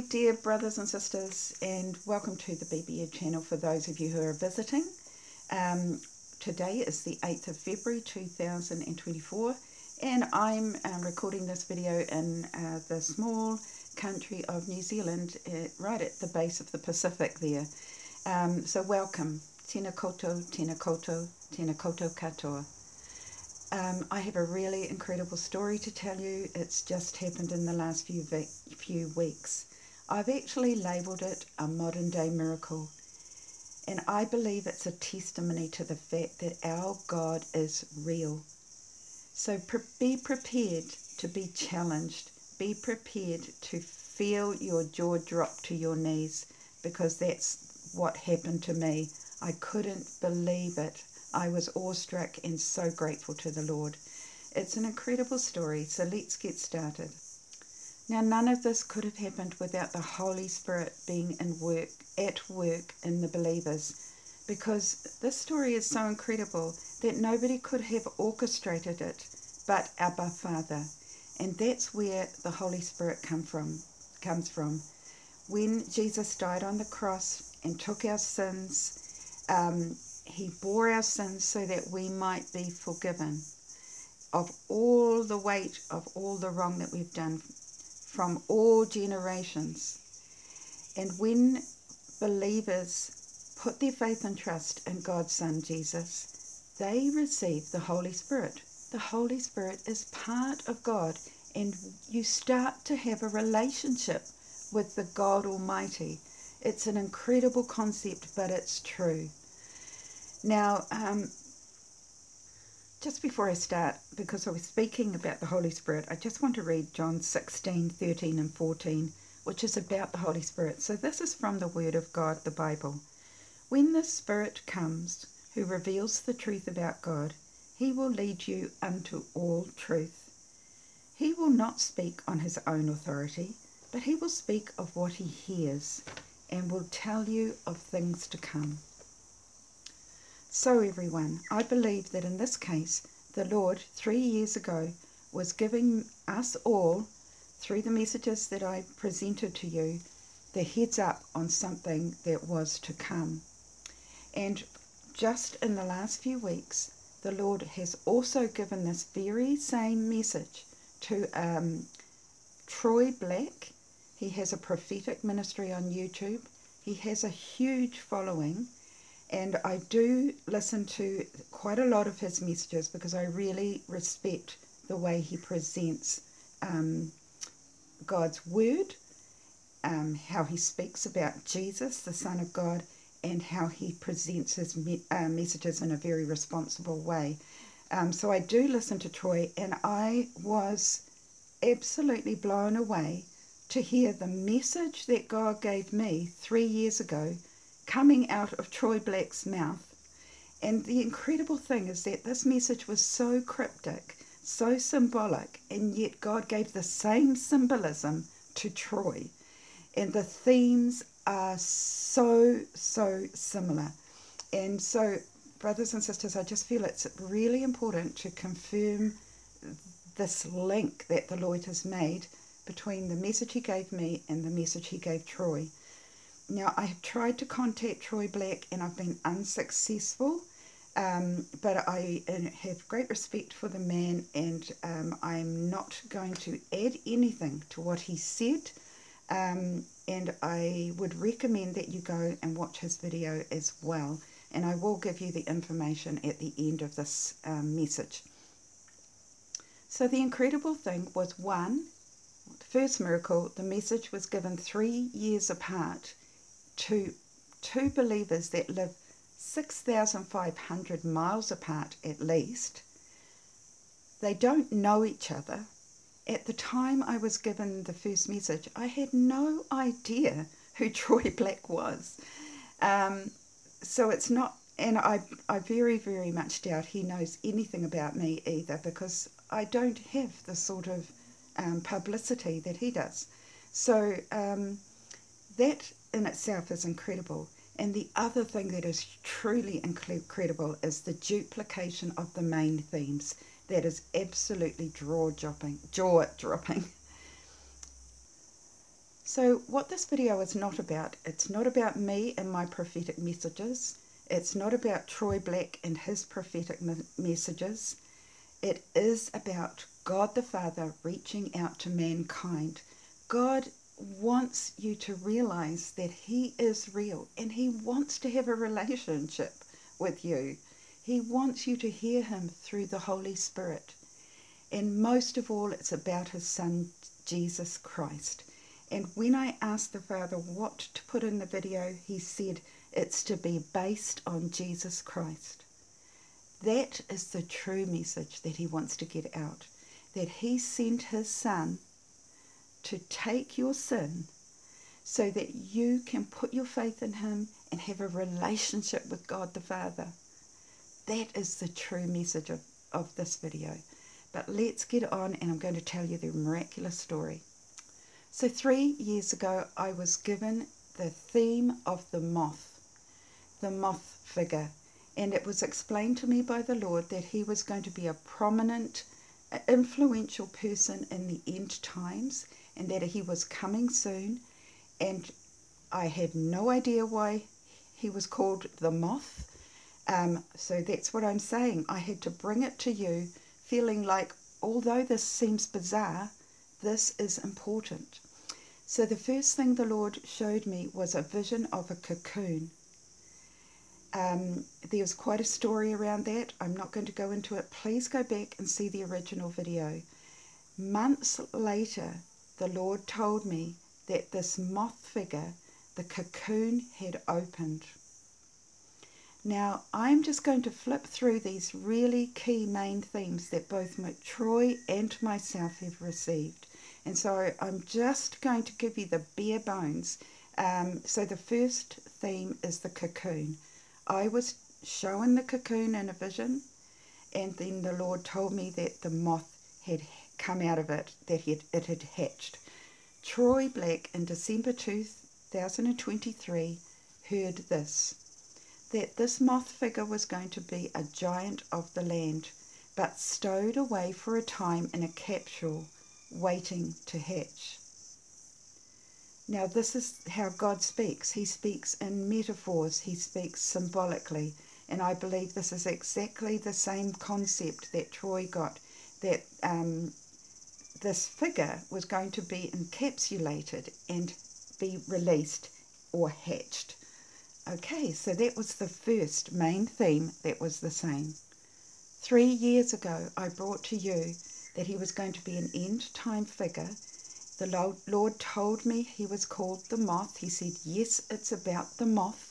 Dear brothers and sisters, and welcome to the BBA channel for those of you who are visiting. Um, today is the 8th of February 2024, and I'm um, recording this video in uh, the small country of New Zealand, uh, right at the base of the Pacific there. Um, so, welcome. Tēnā koutou, tēnā koutou, tēnā koutou katoa. Um, I have a really incredible story to tell you. It's just happened in the last few few weeks. I've actually labelled it a modern day miracle, and I believe it's a testimony to the fact that our God is real. So pre be prepared to be challenged. Be prepared to feel your jaw drop to your knees because that's what happened to me. I couldn't believe it. I was awestruck and so grateful to the Lord. It's an incredible story, so let's get started. Now, none of this could have happened without the Holy Spirit being in work, at work in the believers, because this story is so incredible that nobody could have orchestrated it but Abba Father, and that's where the Holy Spirit come from, comes from. When Jesus died on the cross and took our sins, um, he bore our sins so that we might be forgiven of all the weight of all the wrong that we've done from all generations. And when believers put their faith and trust in God's Son Jesus, they receive the Holy Spirit. The Holy Spirit is part of God, and you start to have a relationship with the God Almighty. It's an incredible concept, but it's true. Now, um, just before I start, because I was speaking about the Holy Spirit, I just want to read John 16, 13, and 14, which is about the Holy Spirit. So this is from the Word of God, the Bible. When the Spirit comes, who reveals the truth about God, he will lead you unto all truth. He will not speak on his own authority, but he will speak of what he hears, and will tell you of things to come. So, everyone, I believe that in this case, the Lord, three years ago, was giving us all, through the messages that I presented to you, the heads up on something that was to come. And just in the last few weeks, the Lord has also given this very same message to um, Troy Black. He has a prophetic ministry on YouTube. He has a huge following and I do listen to quite a lot of his messages because I really respect the way he presents um, God's word, um, how he speaks about Jesus, the Son of God, and how he presents his me uh, messages in a very responsible way. Um, so I do listen to Troy, and I was absolutely blown away to hear the message that God gave me three years ago coming out of Troy Black's mouth. And the incredible thing is that this message was so cryptic, so symbolic, and yet God gave the same symbolism to Troy. And the themes are so, so similar. And so, brothers and sisters, I just feel it's really important to confirm this link that the Lord has made between the message he gave me and the message he gave Troy. Now, I have tried to contact Troy Black and I've been unsuccessful, um, but I uh, have great respect for the man and um, I'm not going to add anything to what he said. Um, and I would recommend that you go and watch his video as well. And I will give you the information at the end of this um, message. So the incredible thing was one, the first miracle, the message was given three years apart to two believers that live 6,500 miles apart at least. They don't know each other. At the time I was given the first message, I had no idea who Troy Black was. Um, so it's not, and I, I very, very much doubt he knows anything about me either because I don't have the sort of um, publicity that he does. So um, that in itself is incredible. And the other thing that is truly incredible is the duplication of the main themes. That is absolutely jaw dropping. Jaw dropping. So, what this video is not about, it's not about me and my prophetic messages. It's not about Troy Black and his prophetic messages. It is about God the Father reaching out to mankind. God wants you to realize that He is real and He wants to have a relationship with you. He wants you to hear Him through the Holy Spirit. And most of all, it's about His Son, Jesus Christ. And when I asked the Father what to put in the video, he said it's to be based on Jesus Christ. That is the true message that he wants to get out. That he sent his Son to take your sin so that you can put your faith in him and have a relationship with God the Father. That is the true message of, of this video. But let's get on and I'm going to tell you the miraculous story. So, three years ago, I was given the theme of the moth, the moth figure, and it was explained to me by the Lord that he was going to be a prominent, influential person in the end times and that he was coming soon. And I had no idea why he was called the moth. Um, so that's what I'm saying. I had to bring it to you, feeling like although this seems bizarre, this is important. So the first thing the Lord showed me was a vision of a cocoon. Um, there was quite a story around that. I'm not going to go into it. Please go back and see the original video. Months later, the Lord told me that this moth figure, the cocoon, had opened. Now, I'm just going to flip through these really key main themes that both Troy and myself have received. And so I'm just going to give you the bare bones. Um, so the first theme is the cocoon. I was shown the cocoon in a vision, and then the Lord told me that the moth had come out of it, that it had hatched. Troy Black in December 2023 heard this that this moth figure was going to be a giant of the land, but stowed away for a time in a capsule waiting to hatch. Now, this is how God speaks. He speaks in metaphors, He speaks symbolically. And I believe this is exactly the same concept that Troy got that um, this figure was going to be encapsulated and be released or hatched. Okay, so that was the first main theme that was the same. Three years ago, I brought to you that he was going to be an end time figure. The Lord told me he was called the moth. He said, Yes, it's about the moth.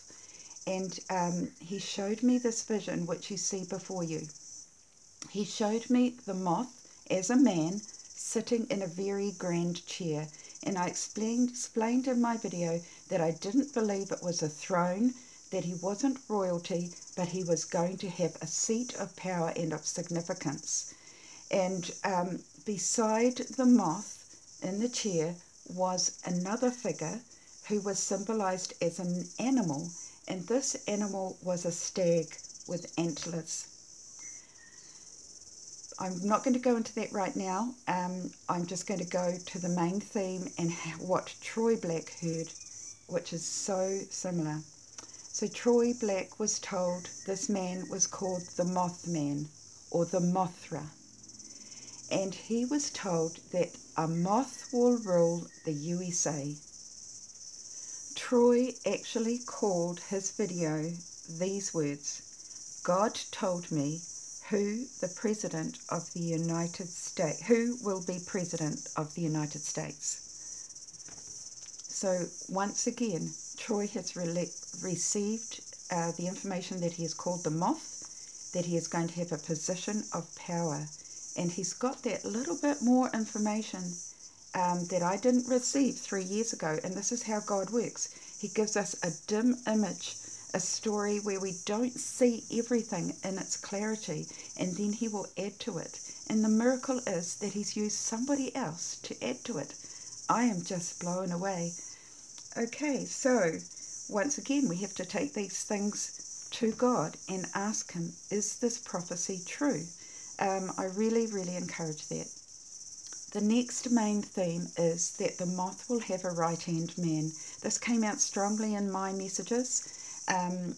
And um, he showed me this vision, which you see before you. He showed me the moth as a man sitting in a very grand chair. And I explained, explained in my video that I didn't believe it was a throne, that he wasn't royalty, but he was going to have a seat of power and of significance. And um, beside the moth in the chair was another figure who was symbolized as an animal, and this animal was a stag with antlers. I'm not going to go into that right now. Um, I'm just going to go to the main theme and what Troy Black heard, which is so similar. So Troy Black was told this man was called the Mothman or the Mothra and he was told that a moth will rule the USA. Troy actually called his video these words God told me who the President of the United States, who will be President of the United States. So once again, Troy has re received uh, the information that he is called the moth, that he is going to have a position of power and he's got that little bit more information um, that I didn't receive three years ago. And this is how God works He gives us a dim image, a story where we don't see everything in its clarity, and then He will add to it. And the miracle is that He's used somebody else to add to it. I am just blown away. Okay, so once again, we have to take these things to God and ask Him, is this prophecy true? Um, I really, really encourage that. the next main theme is that the moth will have a right hand man. This came out strongly in my messages. Um,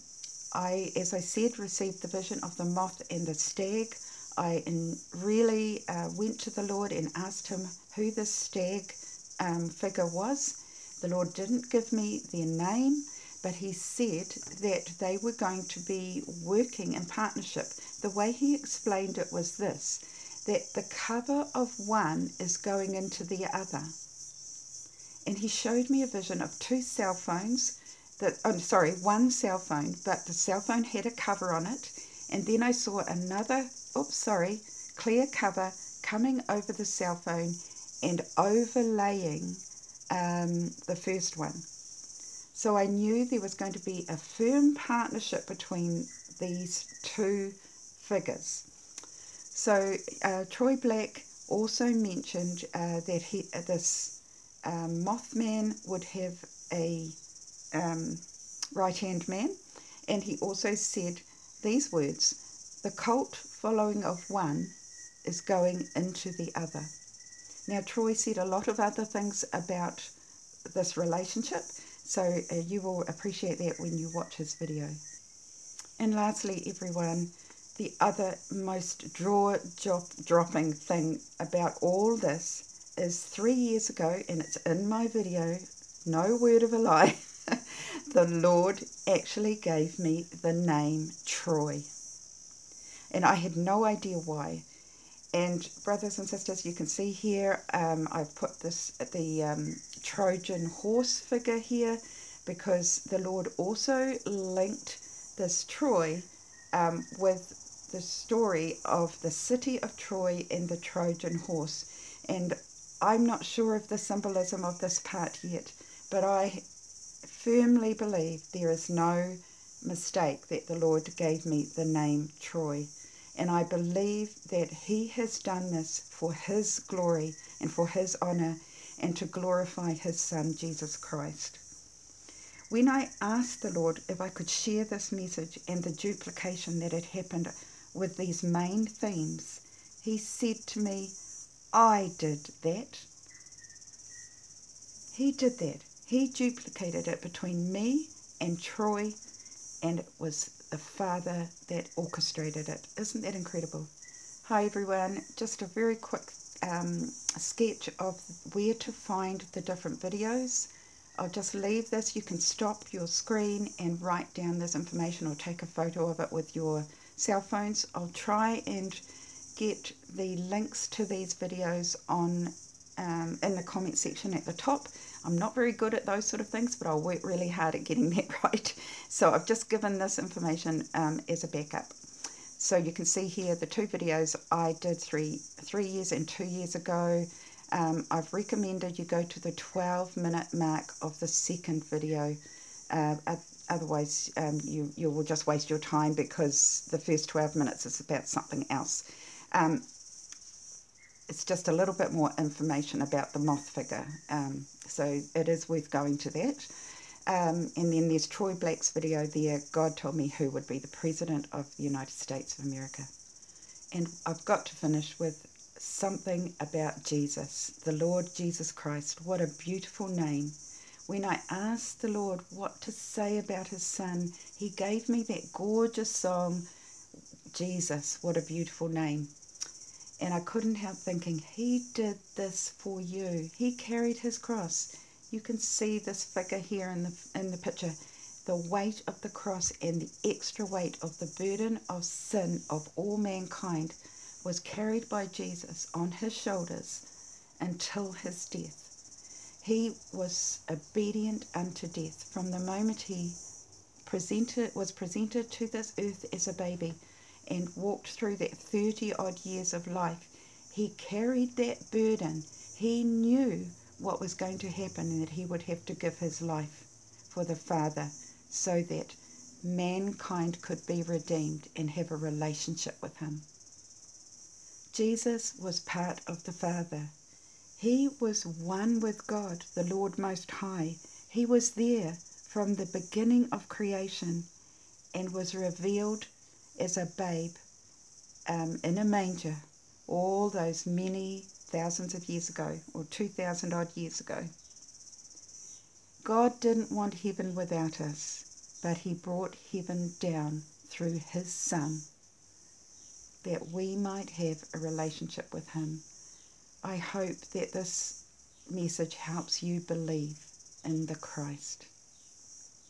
I, as I said, received the vision of the moth and the stag. I in, really uh, went to the Lord and asked him who this stag um, figure was. The Lord didn't give me their name, but He said that they were going to be working in partnership. The way He explained it was this that the cover of one is going into the other. And He showed me a vision of two cell phones. That, oh, sorry, one cell phone, but the cell phone had a cover on it. And then I saw another, oops, sorry, clear cover coming over the cell phone and overlaying um, the first one. So I knew there was going to be a firm partnership between these two figures. So uh, Troy Black also mentioned uh, that he, uh, this um, Mothman would have a um, right hand man, and he also said these words The cult following of one is going into the other. Now, Troy said a lot of other things about this relationship, so uh, you will appreciate that when you watch his video. And lastly, everyone, the other most draw dropping thing about all this is three years ago, and it's in my video, no word of a lie, the Lord actually gave me the name Troy. And I had no idea why. And brothers and sisters, you can see here, um, I've put this the um, Trojan horse figure here because the Lord also linked this Troy um, with the story of the city of Troy and the Trojan horse. And I'm not sure of the symbolism of this part yet, but I firmly believe there is no mistake that the Lord gave me the name Troy. And I believe that He has done this for His glory and for His honour and to glorify His Son, Jesus Christ. When I asked the Lord if I could share this message and the duplication that had happened with these main themes, He said to me, I did that. He did that. He duplicated it between me and Troy, and it was the Father that orchestrated it. Isn't that incredible? Hi everyone, just a very quick um, sketch of where to find the different videos. I'll just leave this. You can stop your screen and write down this information or take a photo of it with your cell phones. I'll try and get the links to these videos on um, in the comment section at the top. I'm not very good at those sort of things, but I'll work really hard at getting that right. So I've just given this information um, as a backup. So you can see here the two videos I did three, three years and two years ago. Um, I've recommended you go to the 12 minute mark of the second video. Uh, otherwise, um, you, you will just waste your time because the first 12 minutes is about something else. Um, it's just a little bit more information about the moth figure. Um, so it is worth going to that. Um, and then there's Troy Black's video there, God told me who would be the President of the United States of America. And I've got to finish with something about Jesus, the Lord Jesus Christ. What a beautiful name. When I asked the Lord what to say about his son, he gave me that gorgeous song, Jesus, what a beautiful name. And I couldn't help thinking, He did this for you. He carried His cross. You can see this figure here in the, in the picture. The weight of the cross and the extra weight of the burden of sin of all mankind was carried by Jesus on His shoulders until His death. He was obedient unto death from the moment He presented was presented to this earth as a baby and walked through that 30 odd years of life, he carried that burden. He knew what was going to happen and that he would have to give his life for the Father so that mankind could be redeemed and have a relationship with him. Jesus was part of the Father. He was one with God, the Lord Most High. He was there from the beginning of creation and was revealed as a babe um, in a manger all those many thousands of years ago or 2,000 odd years ago. God didn't want heaven without us, but He brought heaven down through His Son that we might have a relationship with Him. I hope that this message helps you believe in the Christ.